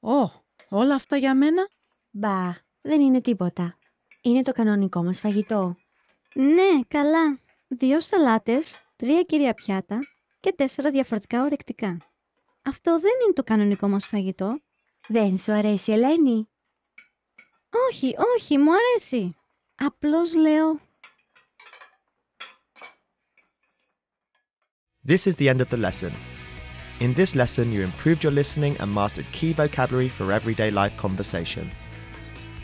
Ω, όλα αυτά για μένα; Μπα, δεν είναι τίποτα. Είναι το κανονικό μας φαγητό. Ναι, καλά. Δύο σαλάτες, τρία κυρία πιάτα και τέσσερα διαφορετικά ορεκτικά. Αυτό δεν είναι το κανονικό μας φαγητό. Δεν σου αρέσει, Ελένη; Όχι, όχι, μου αρέσει. Απλώς λέω... This is the end of the lesson. In this lesson, you improved your listening and mastered key vocabulary for everyday life conversation.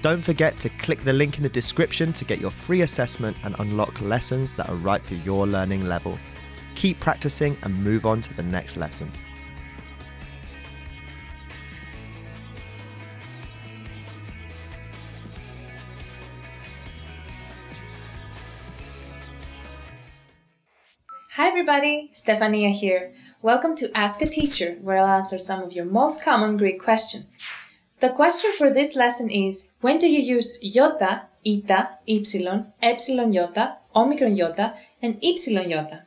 Don't forget to click the link in the description to get your free assessment and unlock lessons that are right for your learning level. Keep practicing and move on to the next lesson. Hi everybody, Stefania here. Welcome to Ask a Teacher, where I'll answer some of your most common Greek questions. The question for this lesson is when do you use iota, ita, epsilon, epsilon iota, omicron iota, and epsilon iota?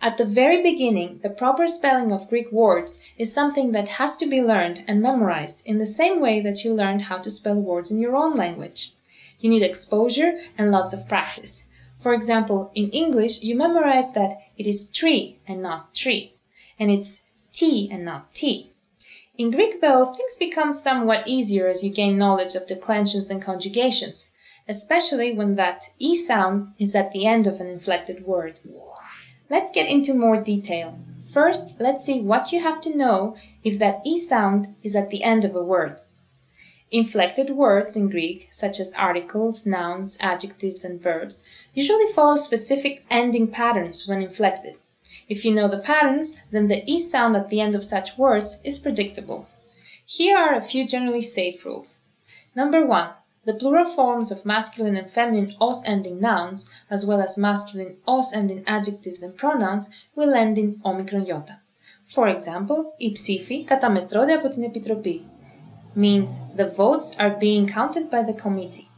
At the very beginning, the proper spelling of Greek words is something that has to be learned and memorized in the same way that you learned how to spell words in your own language. You need exposure and lots of practice. For example, in English, you memorize that it is tree and not tree, and it's T and not T. In Greek, though, things become somewhat easier as you gain knowledge of declensions and conjugations, especially when that E sound is at the end of an inflected word. Let's get into more detail. First, let's see what you have to know if that E sound is at the end of a word. Inflected words in Greek, such as articles, nouns, adjectives, and verbs, usually follow specific ending patterns when inflected. If you know the patterns, then the E sound at the end of such words is predictable. Here are a few generally safe rules. Number one, the plural forms of masculine and feminine os ending nouns, as well as masculine os ending adjectives and pronouns, will end in omicron iota. For example, οι ψήφοι καταμετρώνται από την Επιτροπή means the votes are being counted by the committee.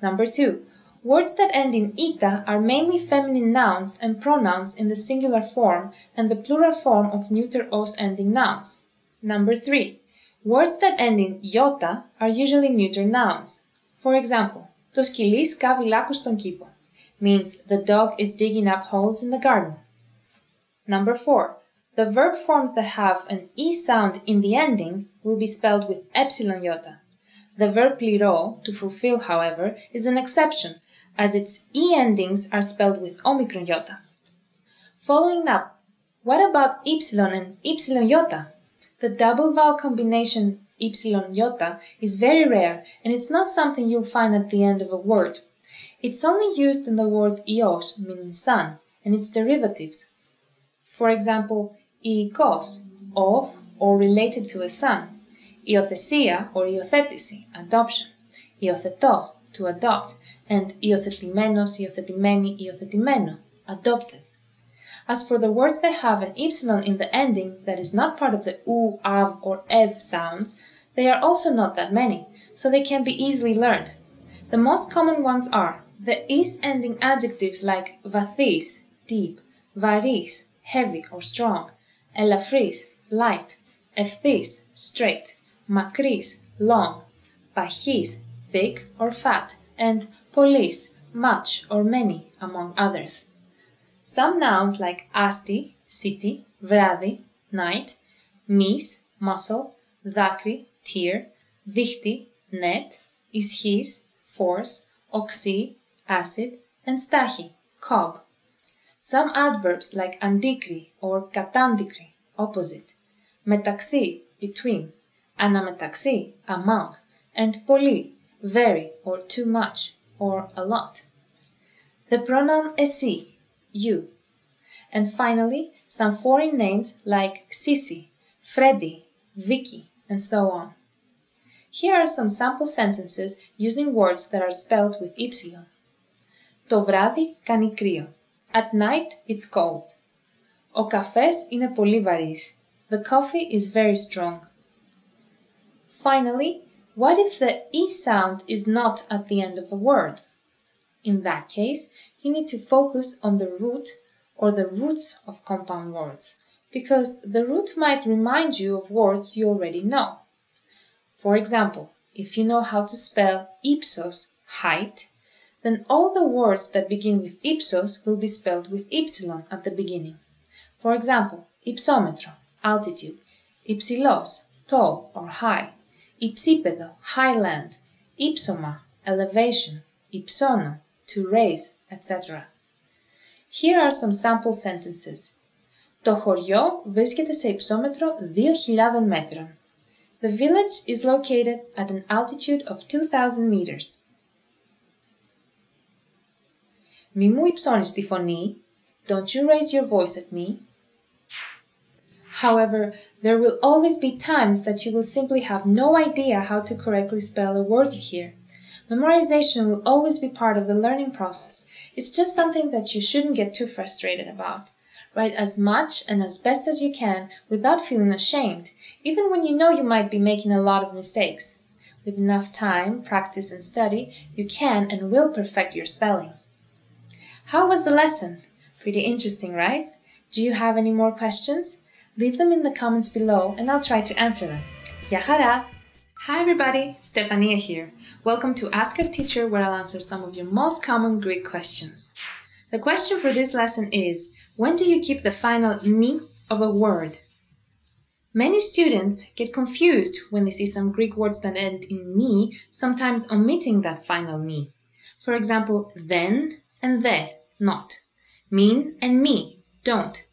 Number two, Words that end in ita are mainly feminine nouns and pronouns in the singular form and the plural form of neuter os ending nouns. Number 3. Words that end in iota are usually neuter nouns. For example, το σκυλί σκάβει λάκκους στον κήπο means the dog is digging up holes in the garden. Number 4. The verb forms that have an e sound in the ending will be spelled with epsilon iota. The verb pliro, to fulfill, however, is an exception as its E endings are spelled with omicron iota. Following up, what about epsilon and epsilon iota? The double vowel combination epsilon iota is very rare and it's not something you'll find at the end of a word. It's only used in the word ios, meaning sun, and its derivatives. For example, iikos, of or related to a sun, iothesia or iothetisi, adoption, iotheto, to adopt, and υιοθετημένος, υιοθετημένη, υιοθετημένο, adopted. As for the words that have an epsilon in the ending that is not part of the u, av, or ev sounds, they are also not that many, so they can be easily learned. The most common ones are the is ending adjectives like vathis, deep, varis, heavy or strong, elafris, light, ευθύς, straight, μακρύς, long, παχύς, thick or fat, and police, much or many, among others. Some nouns like asti, city, vradi, night, mis, muscle, δάκρυ, tear, δίχτυ, net, ισχύς, force, oxy, acid, and stachi, cob. Some adverbs like andikri or katandikri, opposite, μεταξύ, between, anametaxi, among, and πολύ, very or too much, or a lot. The pronoun esi, you. And finally, some foreign names like Sisi, Freddy, Vicky, and so on. Here are some sample sentences using words that are spelled with ypsilon. Το βράδυ κάνει κρύο. At night it's cold. Ο καφές είναι πολύ βαρύς. The coffee is very strong. Finally, what if the E sound is not at the end of a word? In that case, you need to focus on the root or the roots of compound words, because the root might remind you of words you already know. For example, if you know how to spell ipsos, height, then all the words that begin with ipsos will be spelled with ypsilon at the beginning. For example, ipsometro, altitude, ypsilos, tall or high, Υψίπεδο, highland, ύψωμα, elevation, υψώνω, to raise, etc. Here are some sample sentences. Το χωριό βρίσκεται σε υψόμετρο 2.000 μέτρων. The village is located at an altitude of 2,000 meters. Μη μου υψώνεις τη φωνή. Don't you raise your voice at me. However, there will always be times that you will simply have no idea how to correctly spell a word you hear. Memorization will always be part of the learning process. It's just something that you shouldn't get too frustrated about. Write as much and as best as you can without feeling ashamed, even when you know you might be making a lot of mistakes. With enough time, practice, and study, you can and will perfect your spelling. How was the lesson? Pretty interesting, right? Do you have any more questions? Leave them in the comments below and I'll try to answer them. Yahara! Hi everybody, Stefania here. Welcome to Ask a Teacher where I'll answer some of your most common Greek questions. The question for this lesson is, when do you keep the final ni of a word? Many students get confused when they see some Greek words that end in ni, sometimes omitting that final ni. For example, then and the, not. Mean and me, don't.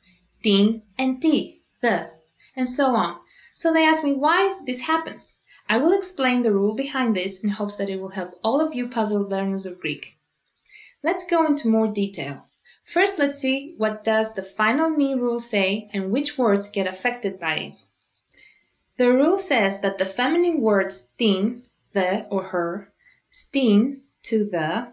Tin and ti, the, and so on. So they ask me why this happens. I will explain the rule behind this in hopes that it will help all of you puzzled learners of Greek. Let's go into more detail. First, let's see what does the final ni rule say and which words get affected by it. The rule says that the feminine words tin, the or her, stin, to the,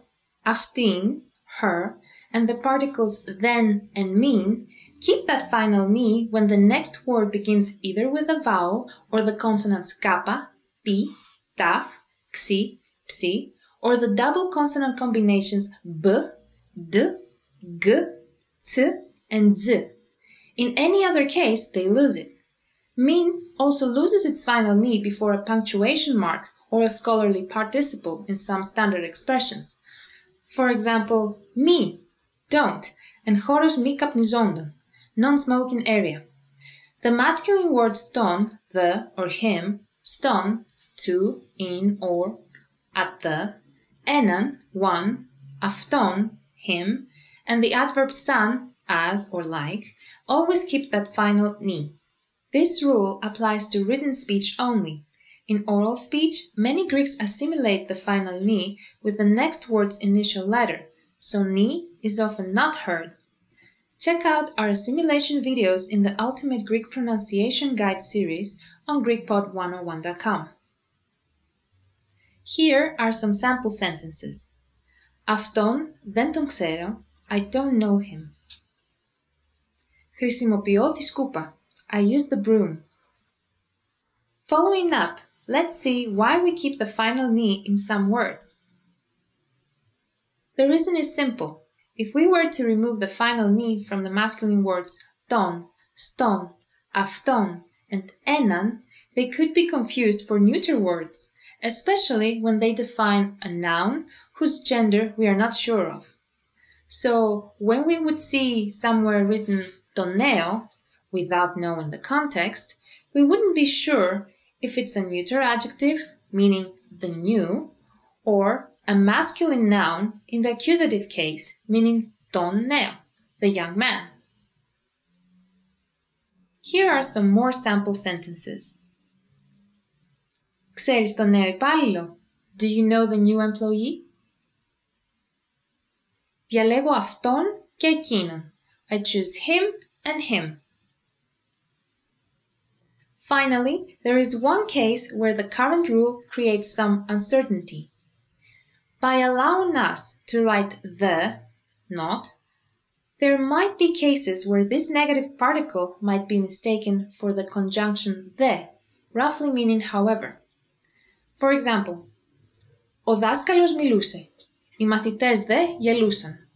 aftin, her, and the particles then and mean keep that final ni when the next word begins either with a vowel or the consonants kappa, pi, taf, xi, psi, or the double consonant combinations b, d, g, t, and z. In any other case, they lose it. Min also loses its final ni before a punctuation mark or a scholarly participle in some standard expressions. For example, me, don't, and choros mi kapnizondon, non-smoking area. The masculine words ton, the or him, ston, to, in, or, at the, enan, one, afton, him, and the adverb san, as or like, always keep that final ni. This rule applies to written speech only. In oral speech, many Greeks assimilate the final ni with the next word's initial letter, so ni is often not heard. Check out our assimilation videos in the Ultimate Greek Pronunciation Guide series on GreekPod101.com. Here are some sample sentences. Αυτόν δεν τον ξέρω, I don't know him. Χρησιμοποιώ τη σκούπα. I use the broom. Following up, let's see why we keep the final ni in some words. The reason is simple. If we were to remove the final ni from the masculine words ton, ston, afton, and enan, they could be confused for neuter words, especially when they define a noun whose gender we are not sure of. So when we would see somewhere written toneo, without knowing the context, we wouldn't be sure if it's a neuter adjective, meaning the new, or a masculine noun in the accusative case, meaning ton neo, the young man. Here are some more sample sentences. Ξέρεις τον νέο υπάλληλο? Do you know the new employee? Διαλέγω αυτόν και εκείνον. I choose him and him. Finally, there is one case where the current rule creates some uncertainty. By allowing us to write the, not, there might be cases where this negative particle might be mistaken for the conjunction the, roughly meaning however. For example, ο δάσκαλος μιλούσε. Οι μαθητές δε γελούσαν.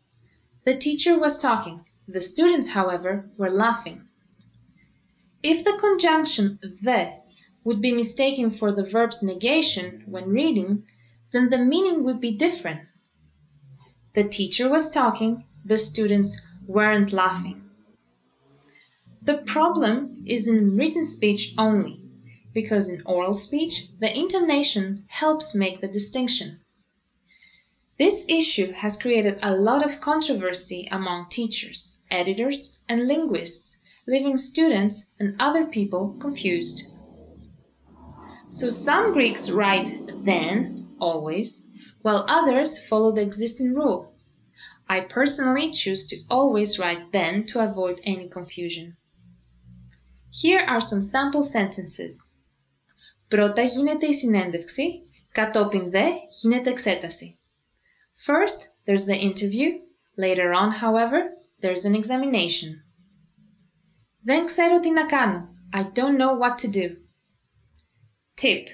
The teacher was talking. The students, however, were laughing. If the conjunction the would be mistaken for the verb's negation when reading, then the meaning would be different. The teacher was talking, the students weren't laughing. The problem is in written speech only, because in oral speech, the intonation helps make the distinction. This issue has created a lot of controversy among teachers, editors, and linguists leaving students and other people confused. So some Greeks write then, always, while others follow the existing rule. I personally choose to always write then to avoid any confusion. Here are some sample sentences. Πρώτα γίνεται η συνέντευξη, κατόπιν δε γίνεται εξέταση. First, there's the interview. Later on, however, there's an examination. Δεν ξέρω τι να κάνω. I don't know what to do. Tip.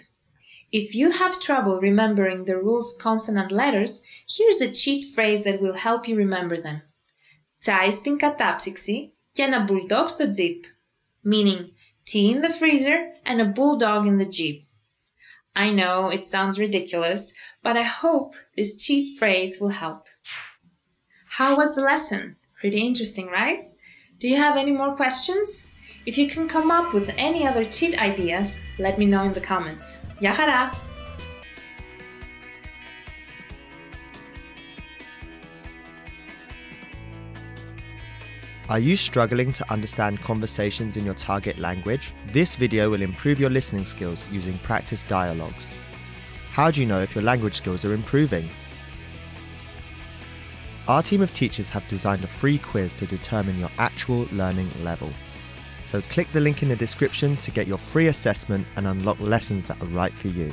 If you have trouble remembering the rule's consonant letters, here's a cheat phrase that will help you remember them. Τσάι στην κατάψυξη και ένα bulldog στο jeep. Meaning, tea in the freezer and a bulldog in the jeep. I know it sounds ridiculous, but I hope this cheat phrase will help. How was the lesson? Pretty interesting, right? Do you have any more questions? If you can come up with any other cheat ideas, let me know in the comments. Yahara. Are you struggling to understand conversations in your target language? This video will improve your listening skills using practice dialogues. How do you know if your language skills are improving? Our team of teachers have designed a free quiz to determine your actual learning level. So click the link in the description to get your free assessment and unlock lessons that are right for you.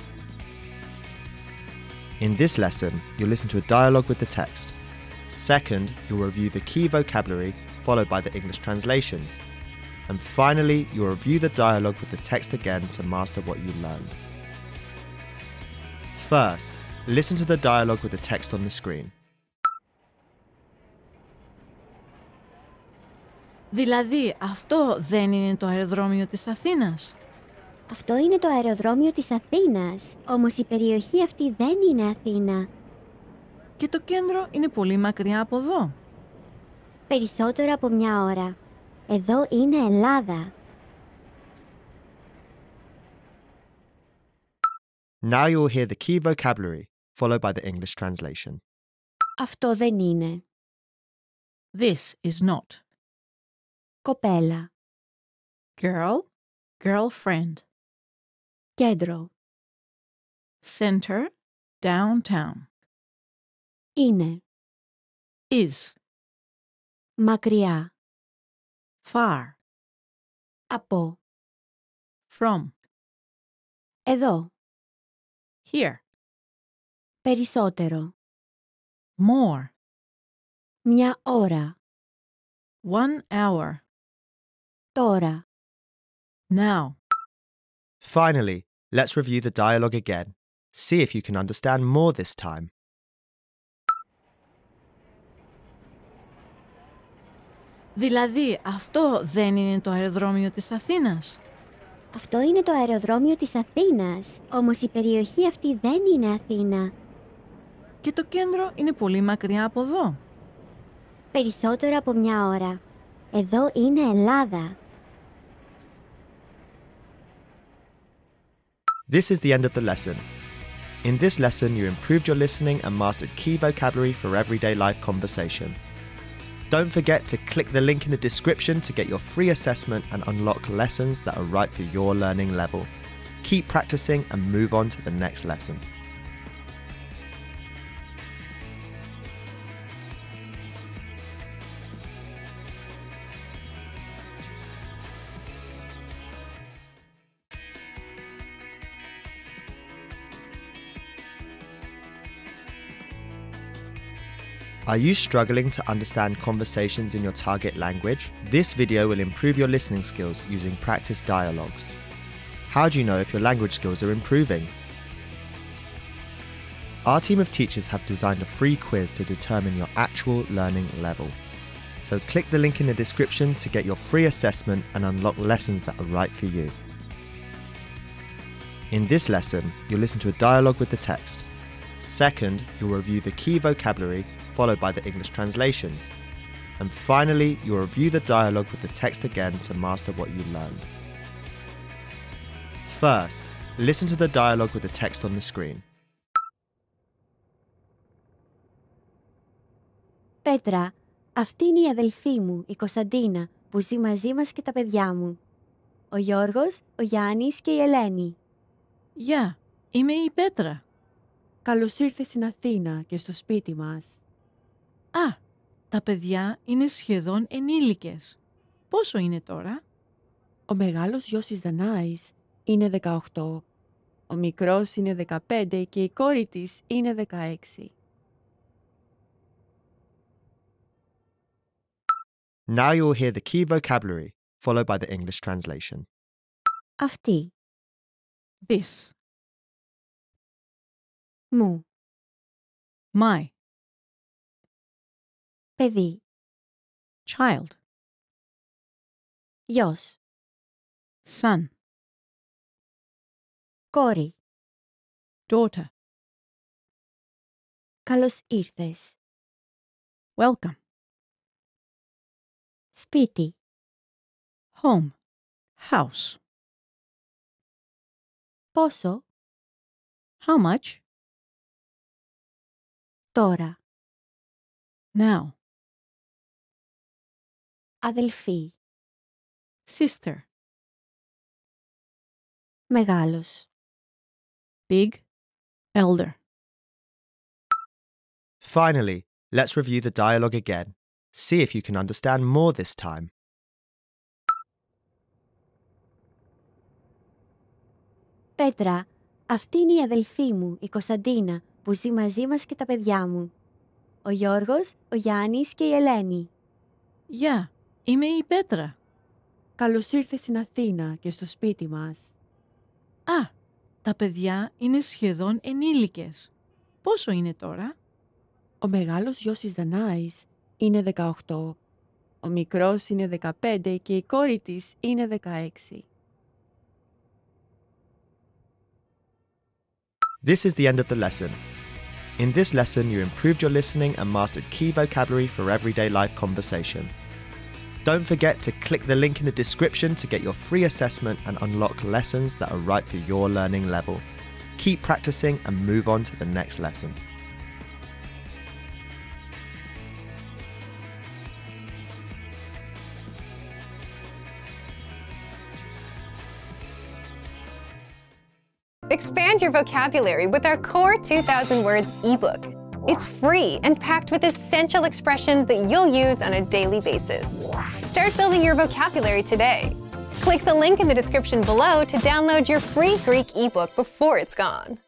In this lesson, you'll listen to a dialogue with the text. Second, you'll review the key vocabulary followed by the English translations. And finally, you'll review the dialogue with the text again to master what you learned. First, listen to the dialogue with the text on the screen. Δηλαδή, αυτό δεν είναι το αεροδρόμιο της Αθήνας; Αυτό είναι το αεροδρόμιο της Αθήνας. Όμως η περιοχή αυτή δεν είναι Αθήνα. Και το κέντρο είναι πολύ μακριά από εδώ; Περισσότερο από μια ώρα. Εδώ είναι Ελλάδα. Now you'll hear the key vocabulary, followed by the English translation. Αυτό δεν είναι. This is not. Κοπέλα. Girl, girlfriend. Κέντρο. Center, downtown. Είναι. Is, Μακριά. far, Από. from, Εδώ. here, Περισσότερο. more, Μια ώρα. one hour, Τώρα. now. Finally, let's review the dialogue again. See if you can understand more this time. Δηλαδή, αυτό δεν είναι το αεροδρόμιο της Αθήνας; Αυτό είναι το αεροδρόμιο της Αθήνας. Όμως η περιοχή αυτή δεν είναι Αθήνα. Και το κέντρο είναι πολύ μακριά από εδώ. Περισσότερο από μια ώρα. Εδώ είναι Ελλάδα. This is the end of the lesson. In this lesson, you improved your listening and mastered key vocabulary for everyday life conversation. Don't forget to click the link in the description to get your free assessment and unlock lessons that are right for your learning level. Keep practicing and move on to the next lesson. Are you struggling to understand conversations in your target language? This video will improve your listening skills using practice dialogues. How do you know if your language skills are improving? Our team of teachers have designed a free quiz to determine your actual learning level. So click the link in the description to get your free assessment and unlock lessons that are right for you. In this lesson, you'll listen to a dialogue with the text. Second, you'll review the key vocabulary followed by the English translations. And finally, you'll review the dialogue with the text again to master what you learned. First, listen to the dialogue with the text on the screen. Πέτρα, αυτή είναι η αδελφή μου, η Κωνσταντίνα, που ζει μαζί μας και τα παιδιά μου. Ο Γιώργος, ο Γιάννης και η Ελένη. Γεια, είμαι η Πέτρα. Καλώς ήρθες στην Αθήνα και στο σπίτι μας. Α, τα παιδιά είναι σχεδόν ενήλικες. Πόσο είναι τώρα; Ο μεγάλος γιος της Δανάης είναι 18. Ο μικρός είναι 15 και η κόρη της είναι 16. Now you'll hear the key vocabulary, followed by the English translation. Αυτή. This, Μου. my, Παιδί. child, Γιος. son, Κόρη. daughter. Καλώς ήρθες. Welcome. Σπίτι. Home. House. Πόσο? How much? Τώρα. Now. Αδελφή. Sister. Μεγάλος. Big. Elder. Finally, let's review the dialogue again. See if you can understand more this time. Πέτρα, αυτή είναι η αδελφή μου, η Κωνσταντίνα, που ζει μαζί μας και τα παιδιά μου. Ο Γιώργος, ο Γιάννης και η Ελένη. Γεια, είμαι η Πέτρα. Καλώς ήρθες στην Αθήνα και στο σπίτι μας. Α, τα παιδιά είναι σχεδόν ενήλικες. Πόσο είναι τώρα; Ο μεγάλος γιος της Δανάης είναι 18, ο μικρός είναι 15 και η κόρη της είναι 16. This is the end of the lesson. In this lesson, you improved your listening and mastered key vocabulary for everyday life conversation. Don't forget to click the link in the description to get your free assessment and unlock lessons that are right for your learning level. Keep practicing and move on to the next lesson. Expand your vocabulary with our Core 2000 Words ebook. It's free and packed with essential expressions that you'll use on a daily basis. Start building your vocabulary today. Click the link in the description below to download your free Greek ebook before it's gone.